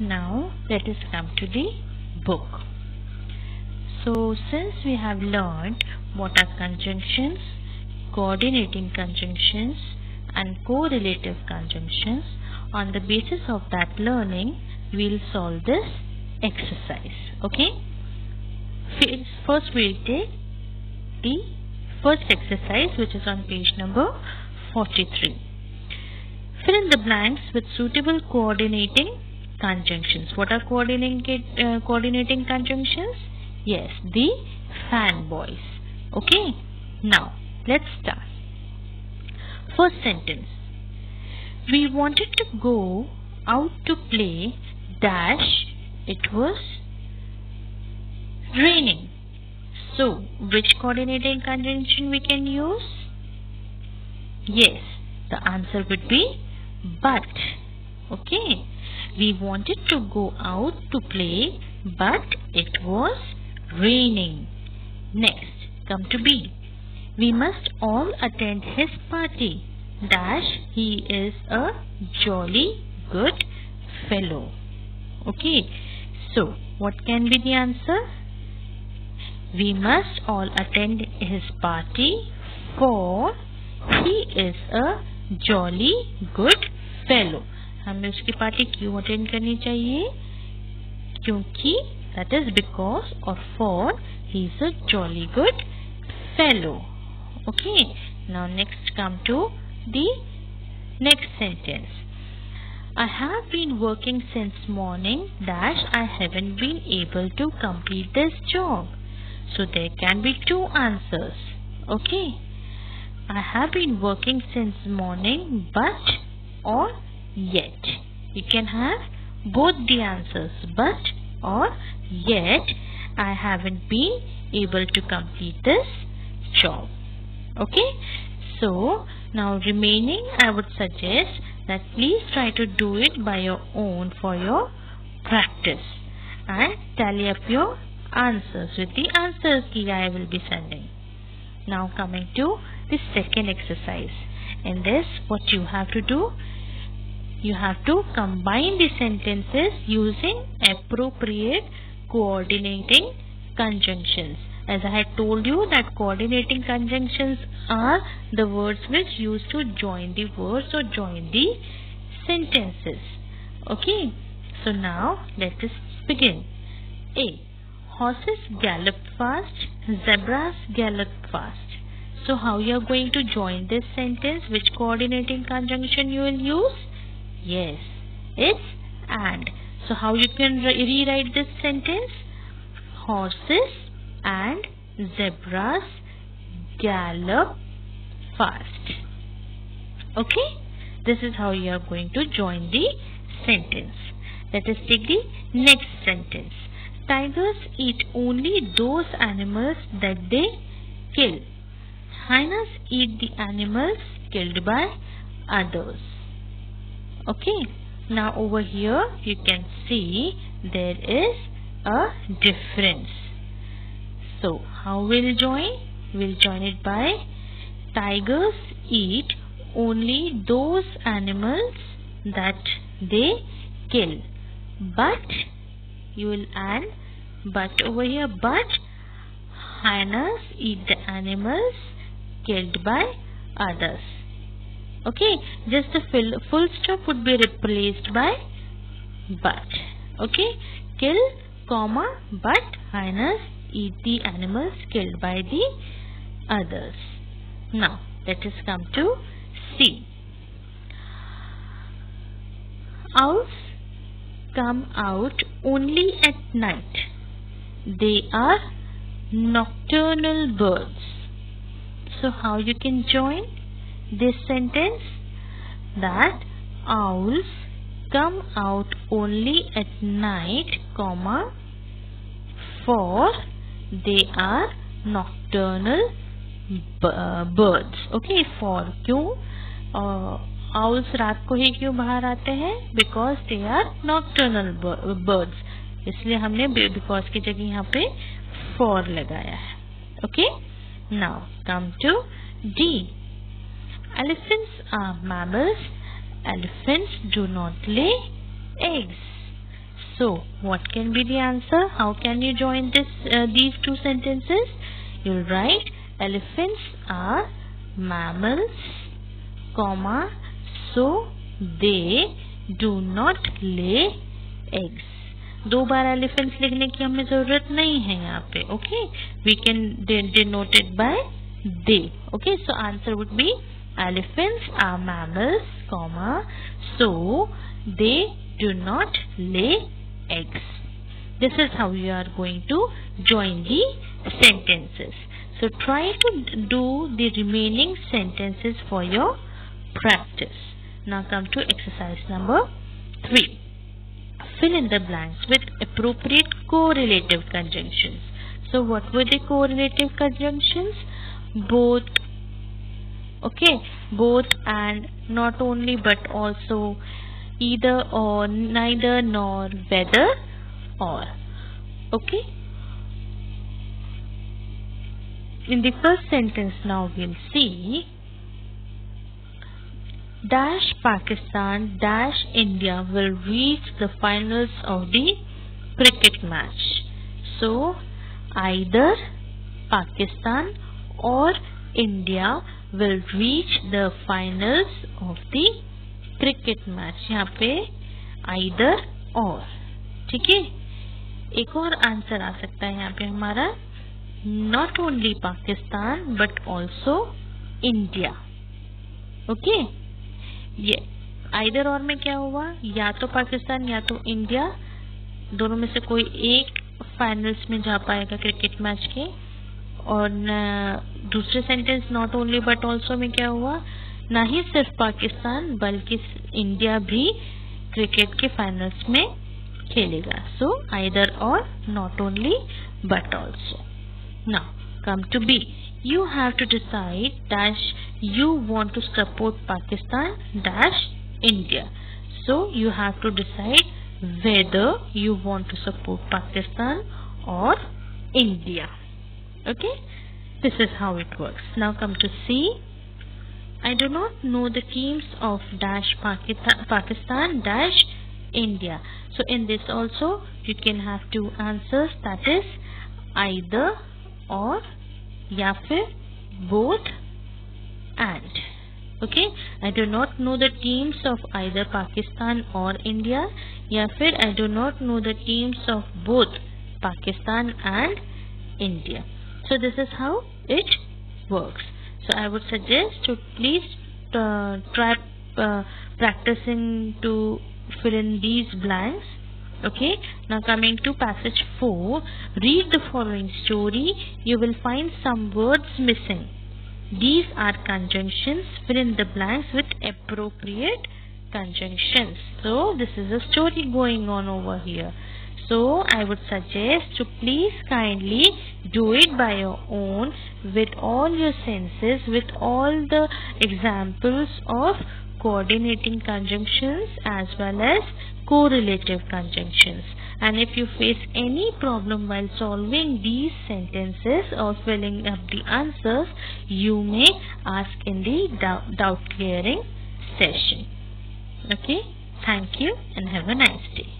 now let us come to the book. So since we have learned what are conjunctions, coordinating conjunctions and correlative conjunctions, on the basis of that learning, we'll solve this exercise. Okay? First we'll take the first exercise which is on page number 43. Fill in the blanks with suitable coordinating conjunctions. What are coordinating, uh, coordinating conjunctions? Yes, the fanboys. Okay, now let's start. First sentence. We wanted to go out to play dash it was raining. So, which coordinating conjunction we can use? Yes, the answer would be but. Okay, we wanted to go out to play but it was raining. Next, come to B. We must all attend his party. Dash, he is a jolly good fellow. Okay, so what can be the answer? We must all attend his party for he is a jolly good fellow. हमें उसकी party क्यों attend करनी चाहिए क्योंकि that is because or for he is a jolly good fellow okay now next come to the next sentence I have been working since morning dash I haven't been able to complete this job so there can be two answers okay I have been working since morning but or yet you can have both the answers but or yet I haven't been able to complete this job. Okay. So now remaining I would suggest that please try to do it by your own for your practice and tally up your answers with the answers key I will be sending. Now coming to the second exercise. In this what you have to do you have to combine the sentences using appropriate coordinating conjunctions. As I had told you that coordinating conjunctions are the words which used to join the words or join the sentences. Okay. So now let us begin. A. Horses gallop fast, zebras gallop fast. So how you are going to join this sentence? Which coordinating conjunction you will use? Yes, it's and. So how you can re rewrite this sentence? Horses and zebras gallop fast. Okay? This is how you are going to join the sentence. Let us take the next sentence. Tigers eat only those animals that they kill. Hyenas eat the animals killed by others okay now over here you can see there is a difference. So how we'll join? We'll join it by tigers eat only those animals that they kill. But you will add but over here but hyenas eat the animals killed by others okay? Just the full, full stop would be replaced by but okay? Kill comma but hyenas eat the animals killed by the others. Now let us come to C. Owls come out only at night. They are nocturnal birds. So how you can join this sentence that owls come out only at night comma for they are nocturnal uh, birds okay for क्यों owls रात को ही क्यों बाहर आते हैं because they are nocturnal birds इसलिए हमने because की जगह यहाँ पे for लगाया है okay now come to D Elephants are mammals. Elephants do not lay eggs. So, what can be the answer? How can you join this uh, these two sentences? You'll write elephants are mammals, comma, so they do not lay eggs. दो बार elephants लिखने की हमें जरूरत नहीं है यहाँ पे okay we can denoted by they okay so answer would be elephants are mammals comma so they do not lay eggs this is how you are going to join the sentences so try to do the remaining sentences for your practice now come to exercise number 3 fill in the blanks with appropriate correlative conjunctions. So what were the correlative conjunctions? Both, okay, both and not only but also either or, neither nor, whether or. Okay. In the first sentence now we'll see dash Pakistan dash India will reach the finals of the cricket match. So either Pakistan or India will reach the finals of the cricket match. यहाँ पे either or ठीक है एक और answer आ सकता है यहाँ पे हमारा not only Pakistan, but also India. Okay. ये आइदर और में क्या हुआ या तो पाकिस्तान या तो इंडिया दोनों में से कोई एक फाइनल्स में जा पाएगा क्रिकेट मैच के और दूसरे sentence not only but also में क्या हुआ? ना ही सिर्फ़ पाकिस्तान, बल्कि इंडिया भी क्रिकेट के फाइनल्स में खेलेगा। So either or not only but also ना come to B you have to decide dash you want to support Pakistan dash India so you have to decide whether you want to support Pakistan or India okay okay? this is how it works. Now come to C. I do not know the teams of dash Pakistan dash India. So in this also you can have two answers that is either or या फिर both and okay I do not know the teams of either Pakistan or India या फिर I do not know the teams of both Pakistan and India so this is how it works. So I would suggest to please uh, try uh, practicing to fill in these blanks. Okay? Now coming to passage 4 read the following story. You will find some words missing. These are conjunctions. Fill in the blanks with appropriate conjunctions. So this is a story going on over here so I would suggest to please kindly do it by your own with all your senses with all the examples of coordinating conjunctions as well as correlative conjunctions. And if you face any problem while solving these sentences or filling up the answers you may ask in the doubt clearing session. Okay? Thank you and have a nice day